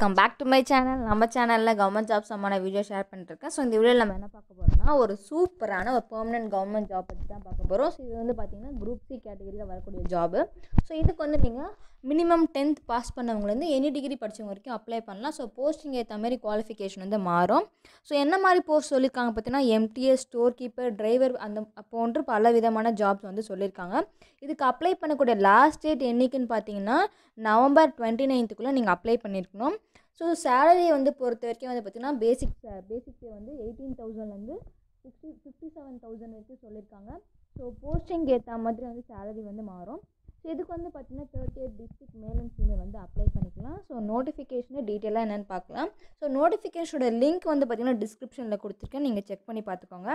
Welcome back to my channel நம்ம சேனலில் government job சம்மான வீடியோ ஷேர் பண்ணிருக்கேன் ஸோ இந்த வீடியோவில் நம்ம என்ன பார்க்க போகிறோம்னா ஒரு சூப்பரான ஒரு பெர்மனன்ட் கவர்மெண்ட் ஜாப் பற்றி தான் பார்க்க போகிறோம் ஸோ இது வந்து பார்த்திங்கன்னா குரூப் சி கேட்டகரியில் வரக்கூடிய ஜாபு ஸோ இதுக்கு வந்து நீங்கள் மினிமம் டென்த் பாஸ் பண்ணவங்கலேருந்து எனி டிகிரி படித்தவங்க வரைக்கும் அப்ளை பண்ணலாம். ஸோ போஸ்டிங் ஏற்ற மாதிரி குவாலிஃபிகேஷன் வந்து மாறும். ஸோ என்ன மாதிரி போஸ்ட் சொல்லியிருக்காங்க பார்த்தீங்கன்னா எம்டிஎஸ் ஸ்டோர் கீப்பர் டிரைவர் அந்த போன்று பல விதமான ஜாப்ஸ் வந்து சொல்லியிருக்காங்க இதுக்கு அப்ளை பண்ணக்கூடிய லாஸ்ட் டேட் என்றைக்குன்னு பார்த்தீங்கன்னா நவம்பர் டுவெண்ட்டி நைன்த்துக்குள்ளே நீங்கள் அப்ளை பண்ணியிருக்கணும் ஸோ சேலரியை வந்து பொறுத்த வரைக்கும் வந்து பார்த்திங்கன்னா பேசிக் பேசிக் பே வந்து எயிட்டீன் தௌசண்ட்லேருந்து சிக்ஸ்டி ஃபிஃப்டி செவன் தௌசண்ட் வரைக்கும் சொல்லியிருக்காங்க ஸோ போஸ்டிங் ஏற்ற மாதிரி வந்து சேலரி வந்து மாறும். ஸோ இதுக்கு வந்து பார்த்திங்கன்னா thirty eight district male and female வந்து அப்ளை பண்ணிக்கலாம். ஸோ நோட்டிஃபிகேஷனை டீட்டெயிலாக என்னென்னு பார்க்கலாம் ஸோ நோட்டிஃபிகேஷனோட லிங்க் வந்து பார்த்திங்கன்னா டிஸ்கிரிப்ஷனில் கொடுத்துருக்கேன். நீங்கள் செக் பண்ணி பார்த்துக்கோங்க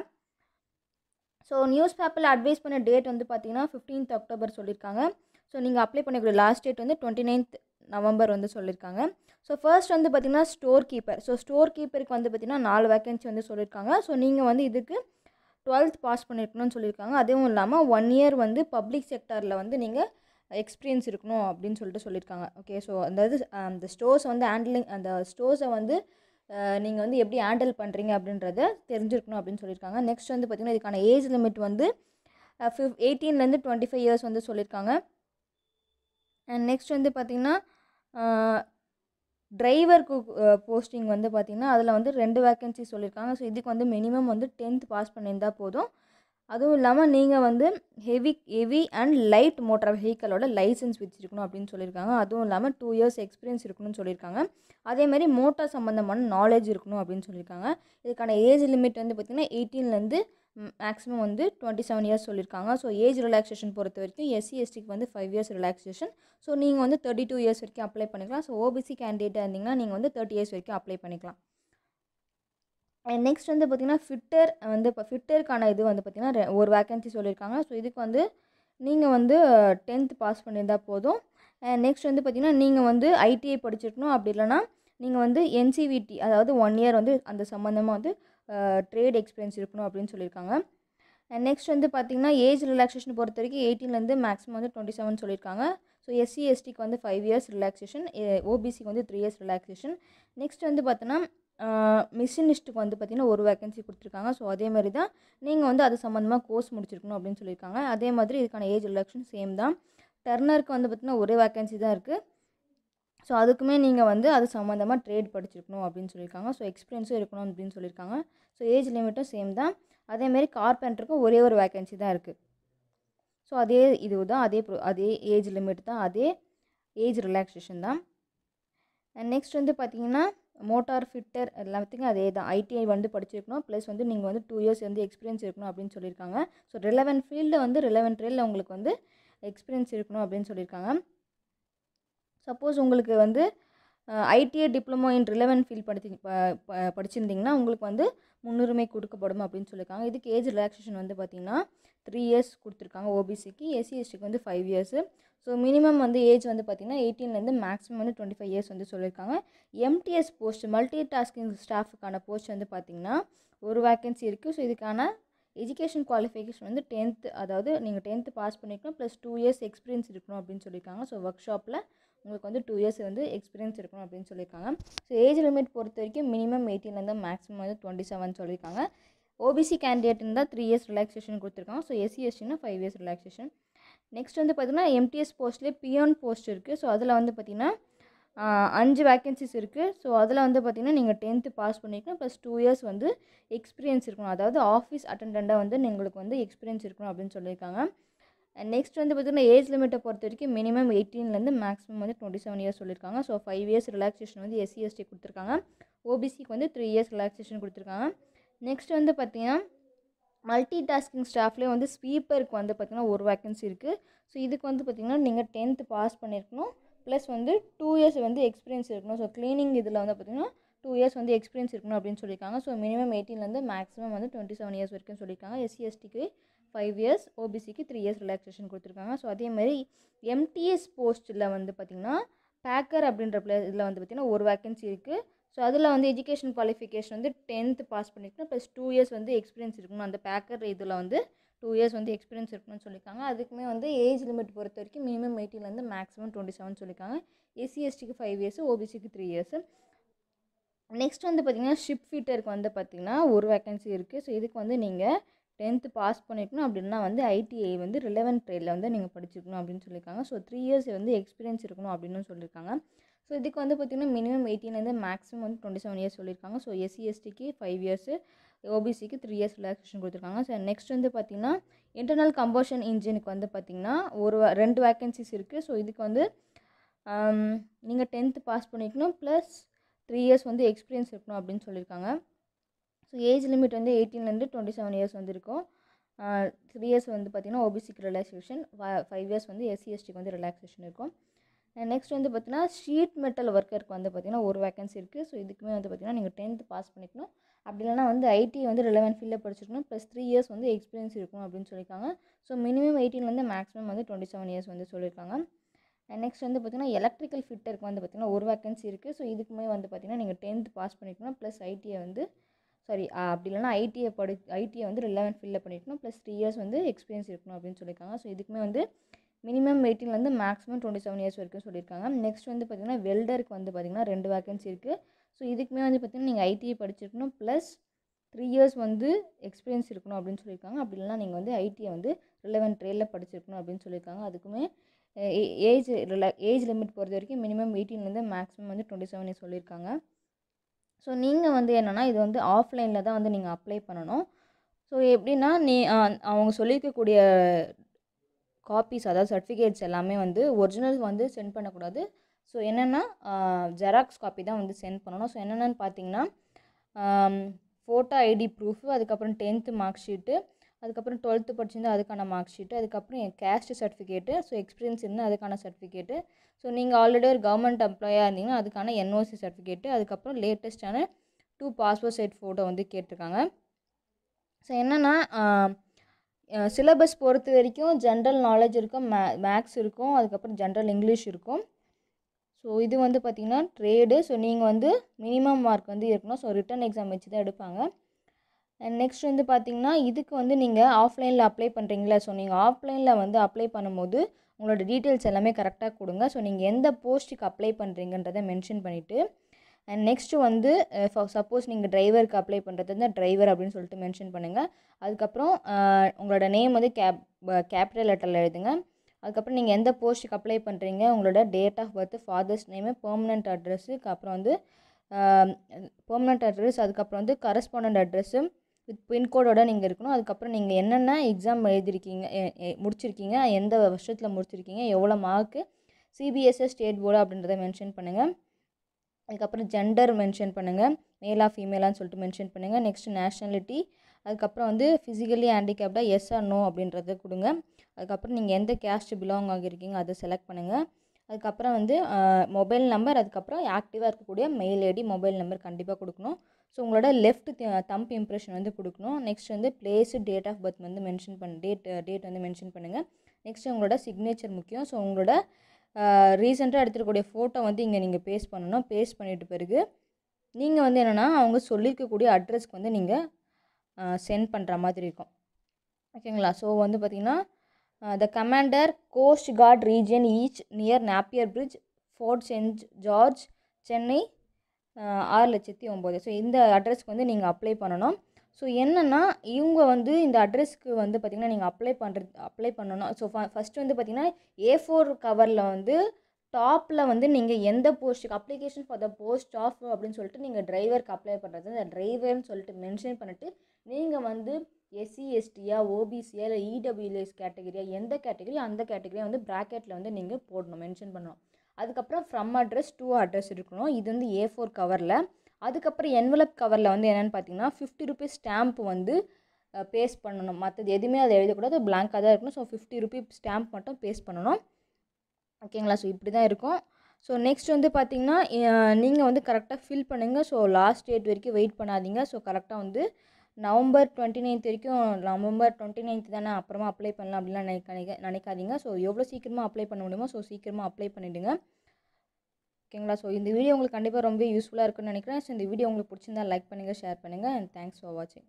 ஸோ நியூஸ் பேப்பரில் அட்வைஸ் பண்ண டேட் வந்து பார்த்தீங்கன்னா ஃபிஃப்டீன்த் அக்டோபர் சொல்லியிருக்காங்க ஸோ நீங்கள் அப்ளை பண்ணக்கூடிய லாஸ்ட் டேட் வந்து டுவெண்ட்டி நைன்த் நவம்பர் வந்து சொல்லியிருக்காங்க. ஸோ ஃபர்ஸ்ட் வந்து பார்த்திங்கன்னா ஸ்டோர் கீப்பர் ஸோ ஸ்டோர் கீப்பருக்கு வந்து பார்த்திங்கன்னா நாலு வேக்கன்சி வந்து சொல்லியிருக்காங்க. ஸோ நீங்கள் வந்து இதுக்கு டுவெல்த் பாஸ் பண்ணியிருக்கணும்னு சொல்லியிருக்காங்க. அதுவும் இல்லாமல் ஒன் இயர் வந்து பப்ளிக் செக்டரில் வந்து நீங்கள் எக்ஸ்பீரியன்ஸ் இருக்கணும் அப்படின்னு சொல்லிட்டு சொல்லியிருக்காங்க. ஓகே ஸோ அதாவது um, அந்த ஸ்டோர்ஸ் வந்து ஹேண்டிலிங் அந்த ஸ்டோர்ஸை வந்து நீங்கள் வந்து எப்படி ஹேண்டில் பண்ணுறீங்க அப்படின்றத தெரிஞ்சிருக்கணும் அப்படின்னு சொல்லியிருக்காங்க. நெக்ஸ்ட் வந்து பார்த்திங்கன்னா இதுக்கான ஏஜ் லிமிட் வந்து ஃபிஃப் எயிட்டீன்லேருந்து டுவெண்ட்டி ஃபைவ் இயர்ஸ் வந்து சொல்லியிருக்காங்க. அண்ட் நெக்ஸ்ட் வந்து பார்த்திங்கன்னா டிரைவருக்கு போஸ்டிங் வந்து பார்த்திங்கன்னா அதில் வந்து ரெண்டு வேக்கன்சி சொல்லியிருக்காங்க ஸோ இதுக்கு வந்து மினிமம் வந்து டென்த் பாஸ் பண்ணியிருந்தால் போதும். அதுவும் இல்லாமல் நீங்கள் வந்து heavy heavy and light motor வெஹிக்கலோட licence வச்சுருக்கணும் அப்படின்னு சொல்லியிருக்காங்க அதுவும் இல்லாமல் டூ இயர்ஸ் எக்ஸ்பீரியன்ஸ் இருக்கணும்னு சொல்லியிருக்காங்க அதேமாதிரி மோட்டார் சம்மந்தமான நாலேஜ் இருக்கணும் அப்படின்னு சொல்லியிருக்காங்க இதுக்கான ஏஜ் லிமிட் வந்து பார்த்திங்கன்னா எயிட்டீன்லேருந்து மேக்ஸிமம் வந்து டுவெண்ட்டி செவன் இயர்ஸ் சொல்லியிருக்காங்க ஸோ ஏஜ் ரிலாக்ஸேஷன் பொறுத்த வரைக்கும் எஸ்சி எஸ்டிக்கு வந்து ஃபைவ் இயர்ஸ் ரிலாக்ஸேஷன் ஸோ நீங்கள் வந்து தேர்ட்டி டூ இயர்ஸ் வரைக்கும் அப்ளை பண்ணிக்கலாம். ஸோ ஓபிசி கேண்டிடேட்டாக இருந்தீங்கன்னா நீங்கள் வந்து தேர்ட்டி இயர்ஸ் வரைக்கும் அப்ளை பண்ணிக்கலாம். நெக்ஸ்ட் வந்து பார்த்திங்கன்னா ஃபிட்டர் வந்து இப்போ ஃபிட்டருக்கான இது வந்து பார்த்திங்கன்னா ஒரு வேக்கன்சி சொல்லியிருக்காங்க ஸோ இதுக்கு வந்து நீங்கள் வந்து டென்த் பாஸ் பண்ணியிருந்தால் போதும். நெக்ஸ்ட் வந்து பார்த்திங்கன்னா நீங்கள் வந்து ஐடிஐ படிச்சிருக்கணும். அப்படி இல்லைனா நீங்கள் வந்து என்சிவிடி அதாவது ஒன் இயர் வந்து அந்த சம்மந்தமாக வந்து ட்ரேட் எக்ஸ்பீரியன்ஸ் இருக்கணும் அப்படின்னு சொல்லியிருக்காங்க. நெக்ஸ்ட் வந்து பார்த்திங்கன்னா ஏஜ் ரிலாக்ஸேஷன் பொறுத்த வரைக்கும் எயிட்டீன்லேருந்து மேக்ஸிமம் வந்து டுவெண்ட்டி செவன் சொல்லியிருக்காங்க ஸோ எஸ்சி எஸ்டிக்கு வந்து ஃபைவ் இயர்ஸ் ரிலாக்ஸேஷன் ஓபிசிக்கு வந்து த்ரீ இயர்ஸ் ரிலாக்ஸேஷன் நெக்ஸ்ட் வந்து பார்த்தோன்னா மிஷினிஸ்ட்டுக்கு வந்து பார்த்திங்கன்னா ஒரு வேக்கன்சி கொடுத்துருக்காங்க. ஸோ அதே மாதிரி தான் நீங்கள் வந்து அது சம்மந்தமாக கோர்ஸ் முடிச்சிருக்கணும் அப்படின்னு சொல்லியிருக்காங்க. அதே மாதிரி இதுக்கான ஏஜ் ரிலாக்ஷன் சேம் தான். டர்னருக்கு வந்து பார்த்திங்கன்னா ஒரே வேகன்சி தான் இருக்குது ஸோ அதுக்குமே நீங்கள் வந்து அது சம்மந்தமாக ட்ரேட் படிச்சிருக்கணும் அப்படின்னு சொல்லியிருக்காங்க. ஸோ எக்ஸ்பீரியன்ஸும் இருக்கணும் அப்படின்னு சொல்லியிருக்காங்க. ஸோ ஏஜ் லிமிட்டும் சேம் தான். அதேமாரி கார்பெண்டருக்கும் ஒரே ஒரு வேக்கன்சி தான் இருக்குது ஸோ அதே இது தான் அதே ப்ரோ அதே ஏஜ் லிமிட் தான் அதே ஏஜ் ரிலாக்ஸேஷன் தான். அண்ட் நெக்ஸ்ட் வந்து பார்த்திங்கன்னா மோட்டார் ஃபிட்டர் எல்லாத்துக்கும் அதே தான். ஐடிஐ வந்து படிச்சிருக்கணும். ப்ளஸ் வந்து நீங்கள் வந்து டூ இயர்ஸ் வந்து எக்ஸ்பீரியன்ஸ் இருக்கணும் அப்படின்னு சொல்லியிருக்காங்க. ஸோ ரிலவென்ட் ஃபீல்டில் வந்து ரிலவென்ட் ட்ரேலில் உங்களுக்கு வந்து எக்ஸ்பீரியன்ஸ் இருக்கணும் அப்படின்னு சொல்லியிருக்காங்க. சப்போஸ் உங்களுக்கு வந்து ITI diploma in relevant field படிச்சு படிச்சிருந்திங்கன்னா உங்களுக்கு வந்து முன்னுரிமை கொடுக்கப்படும் அப்படின்னு சொல்லியிருக்காங்க. இதுக்கு ஏஜ் ரிலாக்ஸேஷன் வந்து பார்த்திங்கன்னா த்ரீ இயர்ஸ் கொடுத்துருக்காங்க. ஓபிசிக்கு எஸ்சி எஸ்டிக்கு வந்து ஃபைவ் இயர்ஸு ஸோ மினிமம் வந்து ஏஜ் வந்து பார்த்திங்கன்னா எயிட்டீன்லேருந்து மேக்ஸிமம் வந்து டுவெண்ட்டி ஃபைவ் இயர்ஸ் வந்து சொல்லியிருக்காங்க. எம்டிஎஸ் போஸ்ட் மல்டி டாஸ்கிங் ஸ்டாஃபுக்கான போஸ்ட் வந்து பார்த்திங்கன்னா ஒரு வேக்கன்சி இருக்குது ஸோ இதுக்கான எஜுகேஷன் குவாலிஃபிகேஷன் வந்து டென்த்து அதாவது நீங்கள் டென்த்து பாஸ் பண்ணிக்கணும். ப்ளஸ் டூ இயர்ஸ் எக்ஸ்பீரியன்ஸ் இருக்கணும் அப்படின்னு சொல்லியிருக்காங்க. ஸோ ஒர்க் ஷாப்பில் உங்களுக்கு வந்து டூ இயர்ஸ் வந்து எக்ஸ்பீரியன்ஸ் இருக்கணும் அப்படின்னு சொல்லியிருக்காங்க. ஸோ ஏஜ் லிமிட் பொறுத்த வரைக்கும் மினிமம் எயிட்டீன்லேருந்து மேக்ஸிமம் வந்து டுவெண்ட்டி செவன் சொல்லியிருக்காங்க ஓபிசி கேண்டிடேட் இருந்தால் த்ரீ இயர்ஸ் ரிலாக்ஸேஷன் கொடுத்துருக்காங்க. ஸோ எஸ்சி எஸ்டினா ஃபைவ் இயர்ஸ் ரிலாக்ஸேஷன் நெக்ஸ்ட் வந்து பார்த்திங்கன்னா எம்டிஎஸ் போஸ்ட்லேயே பியான் போஸ்ட் இருக்குது ஸோ அதில் வந்து பார்த்திங்கன்னா அஞ்சு வேக்கன்சிஸ் இருக்குது ஸோ அதில் வந்து பார்த்திங்கன்னா நீங்கள் டென்த்து பாஸ் பண்ணிக்கணும் ப்ளஸ் டூ இயர்ஸ் வந்து எக்ஸ்பீரியன்ஸ் இருக்கணும். அதாவது ஆஃபீஸ் அட்டண்டண்ட்டாக வந்து எங்களுக்கு வந்து எக்ஸ்பீரியன்ஸ் இருக்கணும் அப்படின்னு சொல்லியிருக்காங்க. நெக்ஸ்ட் வந்து பார்த்திங்கன்னா ஏஜ் லிமிட்டை பொறுத்த வரைக்கும் மினிமம் எயிட்டீன்லேருந்து மேக்ஸிமம் வந்து டுவெண்ட்டி செவன் இயர்ஸ் சொல்லியிருக்காங்க ஸோ ஃபைவ் இயர்ஸ் ரிலாக்ஸேஷன் வந்து எஸ்சி எஸ்டி கொடுத்துருக்காங்க. ஓபிசிக்கு வந்து த்ரீ இயர்ஸ் ரிலாக்ஸேஷன் கொடுத்துருக்காங்க. நெக்ஸ்ட் வந்து பார்த்திங்கன்னா மல்டி டாஸ்கிங் ஸ்டாஃப்லேயே வந்து ஸ்வீப்பருக்கு வந்து பார்த்திங்கன்னா ஒரு வேக்கன்சி இருக்குது ஸோ இதுக்கு வந்து பார்த்திங்கன்னா நீங்கள் டென்த்து பாஸ் பண்ணியிருக்கணும் ப்ளஸ் வந்து டூ இயர்ஸ் வந்து எக்ஸ்பீரியன்ஸ் இருக்கணும். ஸோ க்ளீனிங் இதில் வந்து பார்த்திங்கன்னா டூ இயர்ஸ் வந்து எக்ஸ்பீரியன்ஸ் இருக்கணும் அப்படின்னு சொல்லியிருக்காங்க. ஸோ மினிமம் எயிட்டீன்லேருந்து மேக்ஸிமம் வந்து டுவெண்ட்டி செவன் இயர்ஸ் வரைக்கும் சொல்லியிருக்காங்க. எஸ்சிஎஸ்டிக்கு ஃபைவ் இயர்ஸ் ஓபிசிக்கு த்ரீ இயர்ஸ் ரிலாக்ஸேஷன் கொடுத்துருக்காங்க. ஸோ அதே மாதிரி எம்டிஎஸ் போஸ்ட்டில் வந்து பார்த்திங்கன்னா பேக்கர் அப்படின்ற பிளே இதில் வந்து பார்த்திங்கன்னா ஒரு வேக்கன்சி இருக்குது ஸோ அதில் வந்து எஜுகேஷன் குவாலிஃபிகேஷன் வந்து டென்த்து பாஸ் பண்ணியிருக்கணும் ப்ளஸ் டூ இயர்ஸ் வந்து எக்ஸ்பீரியன்ஸ் இருக்கணும். அந்த பேக்கர் இதில் வந்து டூ இயர்ஸ் வந்து எக்ஸ்பீரியன்ஸ் இருக்கணும்னு சொல்லியிருக்காங்க. அதுக்குமே வந்து ஏஜ் லிமிட் பொறுத்த வரைக்கும் மினிமம் எயிட்டிலேருந்து மேக்ஸிமம் டுவெண்ட்டி செவன் சொல்லியிருக்காங்க. எஸ்சிஎஸ்டிக்கு ஃபைவ் இயர்ஸ் ஓபிசிக்கு த்ரீ இயர்ஸ் நெக்ஸ்ட் வந்து பார்த்திங்கன்னா ஷிப் ஃபீட்டருக்கு வந்து பார்த்திங்கன்னா ஒரு வேக்கன்சி இருக்குது ஸோ இதுக்கு வந்து நீங்கள் டென்த்து பாஸ் பண்ணிக்கணும் அப்படின்னா வந்து ஐடிஐ வந்து ரிலவன் ட்ரேடில் வந்து நீங்கள் படிச்சிருக்கணும் அப்படின்னு சொல்லியிருக்காங்க ஸோ த்ரீ இயர்ஸ் வந்து எக்ஸ்பீரியன்ஸ் இருக்கணும் அப்படின்னு சொல்லியிருக்காங்க ஸோ இதுக்கு வந்து பார்த்திங்கன்னா மினிமம் எயிட்டீன்லேருந்து மேக்ஸிமம் வந்து டுவெண்ட்டி செவன் இயர்ஸ் சொல்லியிருக்காங்க ஸோ எஸ்சி எஸ்டிக்கு ஃபைவ் இயர்ஸு ஓபிசிக்கு த்ரீ இயர்ஸ் ரிலாக்ஸேஷன் கொடுத்துருக்காங்க. ஸோ நெக்ஸ்ட் வந்து பார்த்திங்கன்னா இன்டர்னல் கம்பஷன் இன்ஜினுக்கு வந்து பார்த்திங்கன்னா ஒரு ரெண்டு வேக்கன்சிஸ் இருக்குது ஸோ இதுக்கு வந்து நீங்கள் டென்த்து பாஸ் பண்ணிக்கணும் ப்ளஸ் த்ரீ இயர்ஸ் வந்து எக்ஸ்பீரியன்ஸ் இருக்கணும் அப்படின்னு சொல்லியிருக்காங்க. ஸோ ஏஜ் லிமிட் வந்து எயிட்டீன்லேருந்து டுவெண்ட்டி செவன் இயர்ஸ் வந்து இருக்கும் த்ரீ இயர்ஸ் வந்து பார்த்திங்கன்னா ஓபிசிக்கு ரிலாக்ஸேஷன் ஃபைவ் இயர்ஸ் வந்து எஸ்சிஎஸ்டிக்கு வந்து ரிலாக்ஸேஷன் இருக்கும். நெக்ஸ்ட் வந்து பார்த்திங்கன்னா ஷீட் மெட்டல் ஒர்க்கருக்கு வந்து பார்த்திங்கன்னா ஒரு வேக்கன்சி இருக்குது ஸோ இதுக்குமே வந்து பார்த்திங்கன்னா நீங்கள் டென்த்து பாஸ் பண்ணிக்கணும். அப்படி இல்லைனா வந்து ஐடி வந்து ரிலவென்ட் ஃபீல்டில் படிச்சிருக்கணும். ப்ளஸ் த்ரீ இயர்ஸ் வந்து எக்ஸ்பீரியன்ஸ் இருக்கும் அப்படின்னு சொல்லியிருக்காங்க. ஸோ மினிமம் எயிட்டீன்லேருந்து மேக்ஸிமம் வந்து டுவெண்ட்டி செவன் இயர்ஸ் வந்து சொல்லியிருக்காங்க. நெக்ஸ்ட் வந்து பார்த்திங்கன்னா எலக்ட்ரிக்கல் ஃபிட்டருக்கு வந்து பார்த்திங்கன்னா ஒரு வேகன்சி இருக்குது ஸோ இதுக்குமே வந்து பார்த்திங்கன்னா நீங்கள் டென்த் பாஸ் பண்ணிக்கணும். ப்ளஸ் ஐடியை வந்து சாரி அப்படி இல்லைனா ஐடியை படி ஐடியை வந்து ரிலவென்ட் ஃபில்லில் பண்ணிக்கணும். ப்ளஸ் த்ரீ இயர்ஸ் வந்து எக்ஸ்பீரியன்ஸ் இருக்கணும் அப்படின்னு சொல்லியிருக்காங்க. ஸோ இதுக்குமே வந்து மினிமம் எயிட்டீன்லேருந்து மேக்ஸிமம் டுவெண்ட்டி செவன் இயர்ஸ் வரைக்கும் சொல்லியிருக்காங்க. நெக்ஸ்ட் வந்து பார்த்திங்கன்னா வெல்டருக்கு வந்து பார்த்திங்கன்னா ரெண்டு வேக்கன்சி இருக்குது ஸோ இதுக்குமே வந்து பார்த்திங்கன்னா நீங்கள் ஐடிஐ படிச்சிருக்கணும். ப்ளஸ் த்ரீ இயர்ஸ் வந்து எக்ஸ்பீரியன்ஸ் இருக்கணும் அப்படின்னு சொல்லியிருக்காங்க. அப்படி இல்லைனா நீங்கள் வந்து ஐடியை வந்து ரிலவென்ட் ட்ரேடில் படிச்சிருக்கணும் அப்படின்னு சொல்லியிருக்காங்க. அதுக்குமே ஏஜ் ரில ஏஜ் லிமிட் பொறுத்த வரைக்கும் மினிமம் எயிட்டீன்லேருந்து மேக்ஸிமம் வந்து டுவெண்ட்டி செவன் சொல்லியிருக்காங்க. ஸோ நீங்கள் வந்து என்னென்னா இது வந்து ஆஃப்லைனில் தான் வந்து நீங்கள் அப்ளை பண்ணணும். ஸோ எப்படின்னா நீ அவங்க சொல்லியிருக்கக்கூடிய காப்பீஸ் அதாவது சர்டிஃபிகேட்ஸ் எல்லாமே வந்து ஒரிஜினல் வந்து சென்ட் பண்ணக்கூடாது. ஸோ என்னென்னா ஜெராக்ஸ் காப்பி தான் வந்து சென்ட் பண்ணணும். ஸோ என்னென்னு பார்த்தீங்கன்னா ஃபோட்டோ ஐடி ப்ரூஃபு அதுக்கப்புறம் டென்த்து மார்க் ஷீட்டு அதுக்கப்புறம் டுவெல்த்து படிச்சிருந்தா அதுக்கான மார்க் ஷீட்டு அதுக்கப்புறம் என் கேஸ்ட் சர்டிஃபிகேட்டு ஸோ எக்ஸ்பீரியன்ஸ் இருந்தால் அதுக்கான சர்டிஃபிகேட்டு ஸோ நீங்கள் ஆல்ரெடி ஒரு கவர்மெண்ட் எம்ப்ளாயாக இருந்தீங்கன்னா அதுக்கான என்ஓசி சர்டிஃபிகேட்டு அதுக்கப்புறம் லேட்டஸ்ட்டான டூ பாஸ்போர்ட் சைட் ஃபோட்டோ வந்து கேட்டிருக்காங்க. ஸோ என்னென்னா சிலபஸ் பொறுத்த வரைக்கும் ஜென்ரல் நாலேஜ் இருக்கும் மே மேக்ஸ் இருக்கும் அதுக்கப்புறம் ஜென்ரல் இங்கிலீஷ் இருக்கும். ஸோ இது வந்து பார்த்திங்கன்னா ட்ரேடு ஸோ நீங்கள் வந்து மினிமம் மார்க் வந்து இருக்கணும். ஸோ ரிட்டன் எக்ஸாம் வச்சு தான் எடுப்பாங்க. நெக்ஸ்ட் வந்து பார்த்திங்கன்னா இதுக்கு வந்து நீங்கள் ஆஃப்லைனில் அப்ளை பண்ணுறீங்களா ஸோ நீங்கள் ஆஃப்லைனில் வந்து அப்ளை பண்ணும்போது உங்களோட டீட்டெயில்ஸ் எல்லாமே கரெக்டாக கொடுங்க. ஸோ நீங்கள் எந்த போஸ்ட்டுக்கு அப்ளை பண்ணுறீங்கன்றதை மென்ஷன் பண்ணிவிட்டு அண்ட் நெக்ஸ்ட்டு வந்து சப்போஸ் நீங்கள் டிரைவருக்கு அப்ளை பண்ணுறது இருந்தால் டிரைவர் அப்படின்னு சொல்லிட்டு மென்ஷன் பண்ணுங்கள் அதுக்கப்புறம் uh, உங்களோட நேம் வந்து கேப் கேபிட்டல் லெட்டரில் எழுதுங்க. அதுக்கப்புறம் நீங்கள் எந்த போஸ்ட்டுக்கு அப்ளை பண்ணுறீங்க உங்களோட date of birth father's name permanent அட்ரஸுக்கு அப்புறம் வந்து uh, பெர்மனெண்ட் அட்ரஸ் அதுக்கப்புறம் வந்து கரஸ்பாண்டன்ட் அட்ரஸ்ஸு வித் பின்கோடோடு நீங்கள் இருக்கணும். அதுக்கப்புறம் நீங்கள் என்னென்ன எக்ஸாம் எழுதிருக்கீங்க முடிச்சிருக்கீங்க எந்த வருஷத்தில் முடிச்சிருக்கீங்க எவ்வளோ மார்க்கு சிபிஎஸ்எஸ் ஸ்டேட் போர்டு அப்படின்றத மென்ஷன் பண்ணுங்கள் அதுக்கப்புறம் ஜெண்டர் மென்ஷன் பண்ணுங்கள் மேலா ஃபீமேலான்னு சொல்லிட்டு மென்ஷன் பண்ணுங்கள் நெக்ஸ்ட் நேஷ்னாலிட்டி அதுக்கப்புறம் வந்து ஃபிசிக்கலி ஹேண்டிகேப்டாக எஸ் ஆர் நோ அப்படின்றத கொடுங்க. அதுக்கப்புறம் நீங்கள் எந்த கேஸ்ட் பிலாங் ஆகியிருக்கீங்க அதை செலக்ட் பண்ணுங்கள் அதுக்கப்புறம் வந்து மொபைல் நம்பர் அதுக்கப்புறம் ஆக்டிவாக இருக்கக்கூடிய மெயில் ஐடி மொபைல் நம்பர் கண்டிப்பாக கொடுக்கணும். ஸோ உங்களோட லெஃப்ட் தம்ப் இம்ப்ரெஷன் வந்து கொடுக்கணும். நெக்ஸ்ட் வந்து பிளேஸு டேட் ஆஃப் பர்த் வந்து மென்ஷன் பண்ண டேட் டேட் வந்து மென்ஷன் பண்ணுங்கள் நெக்ஸ்ட் உங்களோட சிக்னேச்சர் முக்கியம். ஸோ உங்களோட ரீசெண்டாக எடுத்துருக்கக்கூடிய ஃபோட்டோ வந்து இங்கே நீங்கள் பேஸ்ட் பண்ணணும். பேஸ்ட் பண்ணிட்டு பிறகு நீங்கள் வந்து என்னென்னா அவங்க சொல்லியிருக்கக்கூடிய அட்ரஸ்க்கு வந்து நீங்கள் சென்ட் பண்ணுற மாதிரி இருக்கும். ஓகேங்களா ஸோ வந்து பார்த்திங்கன்னா the commander coast guard region east near Napier bridge fort saint George Chennai ஆறு லட்சத்தி ஒம்பது. ஸோ இந்த அட்ரஸ்க்கு வந்து நீங்கள் அப்ளை பண்ணணும். ஸோ என்னென்னா இவங்க வந்து இந்த அட்ரஸ்க்கு வந்து பார்த்திங்கன்னா நீங்கள் அப்ளை பண்ணுறது அப்ளை பண்ணணும். ஸோ ஃபஸ்ட்டு வந்து பார்த்திங்கன்னா ஏ ஃபோர் கவரில் வந்து டாப்பில் வந்து நீங்கள் எந்த போஸ்ட்டுக்கு application for the post of அப்படின்னு சொல்லிட்டு நீங்கள் டிரைவருக்கு அப்ளை பண்ணுறது அந்த டிரைவர்னு சொல்லிட்டு மென்ஷன் பண்ணிட்டு நீங்கள் வந்து எஸ்சி எஸ்டியா ஓபிசியா இல்லை இடபிள்யூஎஸ் கேட்டகரியா எந்த கேட்டகரி அந்த கேட்டகரியாக வந்து ப்ராக்கெட்டில் வந்து நீங்கள் போடணும் மென்ஷன் பண்ணணும். அதுக்கப்புறம் ஃப்ரம் அட்ரஸ் டூ அட்ரஸ் இருக்கணும். இது வந்து ஏ ஃபோர் கவரில் அதுக்கப்புறம் என்வலப் கவரில் வந்து என்னென்னு பார்த்தீங்கன்னா ஃபிஃப்டி ருபீஸ் ஸ்டாம்ப் வந்து பேஸ்ட் பண்ணணும். மற்றது எதுவுமே அதை எழுதக்கூடாது பிளாங்காக தான் இருக்கணும். ஸோ ஃபிஃப்டி ருபீ ஸ்டாம்ப் மட்டும் பேஸ்ட் பண்ணணும். ஓகேங்களா ஸோ இப்படி தான் இருக்கும். ஸோ நெக்ஸ்ட் வந்து பார்த்தீங்கன்னா நீங்கள் வந்து கரெக்டாக ஃபில் பண்ணுங்கள் ஸோ லாஸ்ட் டேட் வரைக்கும் வெயிட் பண்ணாதீங்க. ஸோ கரெக்டாக வந்து நவம்பர் டுவெண்ட்டி நைன்த் வரைக்கும் நவம்பர் டுவெண்ட்டி நைன்த் தானே அப்புறமா அப்ளை பண்ணலாம் அப்படிலாம் நினைக்க நினைக்காதீங்க. ஸோ எவ்வளோ சீக்கிரமாக அப்ளை பண்ண முடியுமோ ஸோ சீக்கிரமாக அப்ளை பண்ணிவிடுங்க ஓகேங்களா ஸோ இந்த வீடியோ உங்களுக்கு கண்டிப்பாக ரொம்ப யூஸ்ஃபுல்லாக இருக்குன்னு நினைக்கிறேன். ஸோ இந்த வீடியோ உங்களுக்கு பிடிச்சிருந்தா லைக் பண்ணுங்கள் ஷேர் பண்ணுங்கள் அண்ட் தேங்க்ஸ் ஃபார் வாட்சிங்